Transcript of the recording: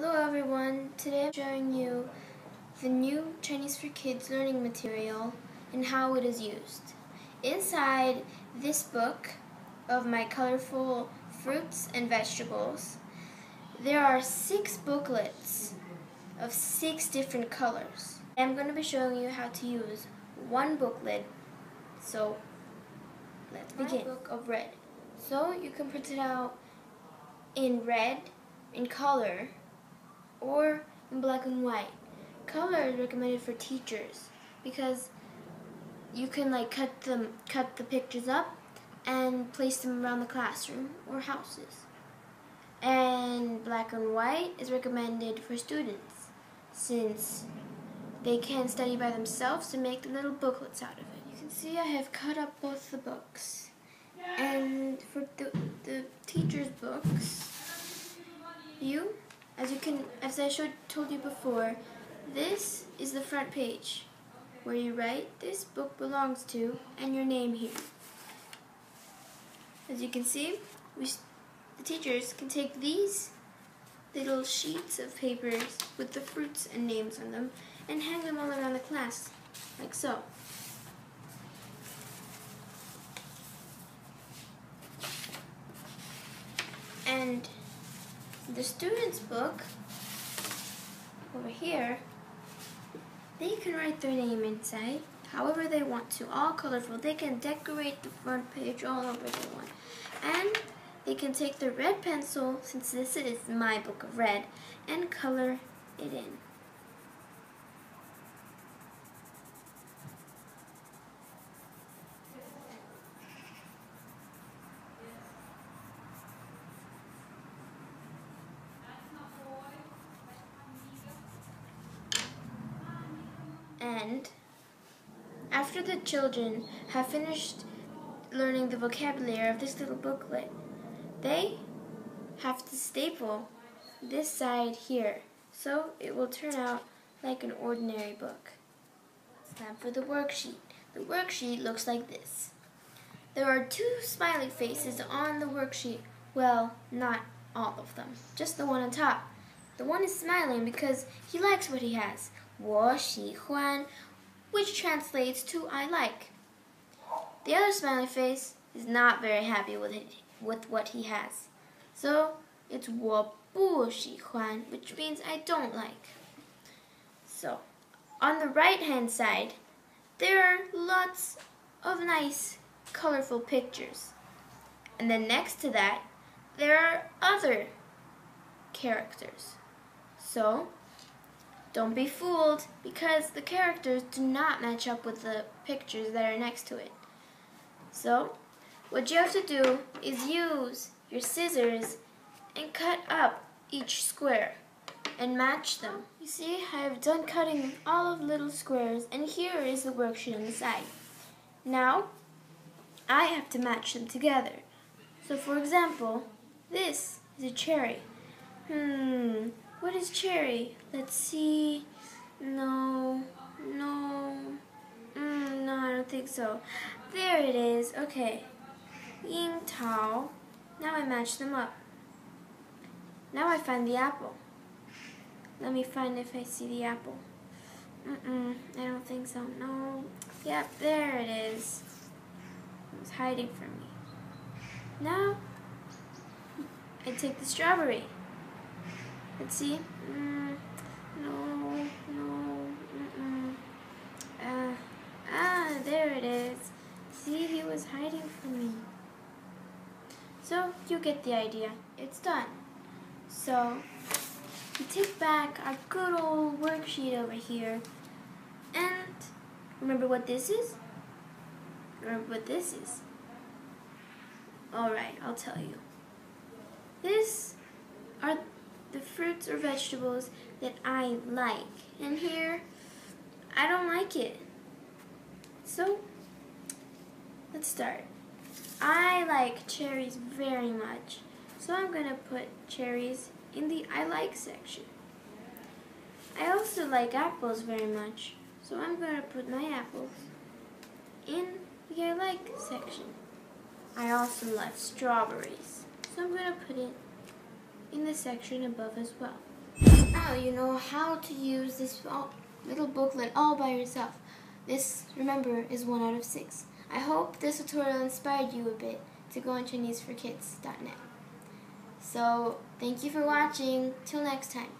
Hello everyone, today I'm showing you the new Chinese for Kids learning material and how it is used. Inside this book of my colorful fruits and vegetables, there are six booklets of six different colors. I'm going to be showing you how to use one booklet, so let's begin. My book of red. So you can print it out in red, in color, or in black and white. Color is recommended for teachers because you can like cut them cut the pictures up and place them around the classroom or houses. And black and white is recommended for students since they can study by themselves and make little booklets out of it. You can see I have cut up both the books. And for the, the teacher's books, you as you can, as I showed, told you before, this is the front page where you write this book belongs to and your name here. As you can see, we, the teachers can take these little sheets of papers with the fruits and names on them and hang them all around the class, like so. And the student's book, over here, they can write their name inside however they want to, all colorful. They can decorate the front page all over they want. And they can take their red pencil, since this is my book of red, and color it in. And after the children have finished learning the vocabulary of this little booklet, they have to staple this side here so it will turn out like an ordinary book. Time for the worksheet. The worksheet looks like this. There are two smiley faces on the worksheet. Well, not all of them, just the one on top. The one is smiling because he likes what he has. 我喜欢, which translates to I like. The other smiley face is not very happy with it, with what he has. So it's 我不喜欢, which means I don't like. So on the right hand side, there are lots of nice colorful pictures. And then next to that, there are other characters. So don't be fooled because the characters do not match up with the pictures that are next to it. So, what you have to do is use your scissors and cut up each square and match them. You see, I have done cutting all of little squares and here is the worksheet on the side. Now, I have to match them together. So for example, this is a cherry. Hmm, what is cherry? Let's see. No, no, mm, no, I don't think so. There it is. Okay. Ying Tao. Now I match them up. Now I find the apple. Let me find if I see the apple. Mm-mm, I don't think so. No. Yep, there it is. It was hiding from me. Now, I take the strawberry. Let's see. Mm, no, no, mm-mm. Uh, ah, there it is. See, he was hiding from me. So, you get the idea. It's done. So, we take back our good old worksheet over here. And, remember what this is? Remember what this is? Alright, I'll tell you. This are the fruits or vegetables that I like. And here, I don't like it. So, let's start. I like cherries very much. So I'm going to put cherries in the I like section. I also like apples very much. So I'm going to put my apples in the I like section. I also like strawberries. So I'm going to put it in the section above as well. now you know how to use this oh, little booklet all by yourself. This, remember, is one out of six. I hope this tutorial inspired you a bit to go on ChineseForKids.net. So, thank you for watching. Till next time.